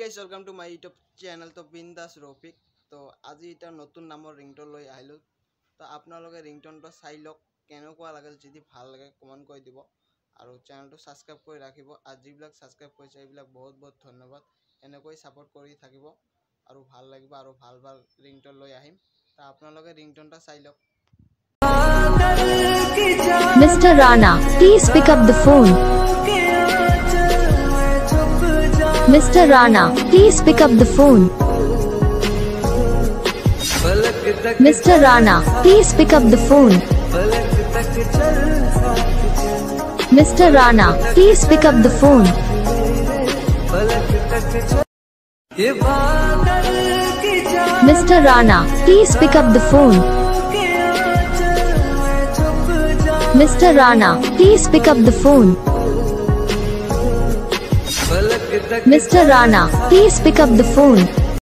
Guys welcome to my YouTube channel তো বিন্দাস ৰফিক। তো আজি এটা নতুন নামৰ ৰিংটন লৈ আহিলোঁ। তো আপোনালোকে ৰিংটনটো চাই লওক কেনেকুৱা লাগে যদি ভাল লাগে কমেণ্ট কৰি দিব। আৰু চেনেলটো ছাবস্ক্ৰাইব কৰি ৰাখিব। আৰু যিবিলাক ছাবস্ক্ৰাইব কৰিছে সেইবিলাক বহুত বহুত ধন্যবাদ। এনেকৈ ছাপোৰ্ট কৰি থাকিব। আৰু ভাল লাগিব আৰু ভাল ভাল ৰিংটন লৈ আহিম। তো আপোনালোকে চাই লওক. Mr. Rana, please pick up the phone. Mr. Rana, please pick up the phone. Mr. Rana, please pick up the phone. Mr. Rana, please pick up the phone. Mr. Rana, please pick up the phone. Mr. Rana, please pick up the phone.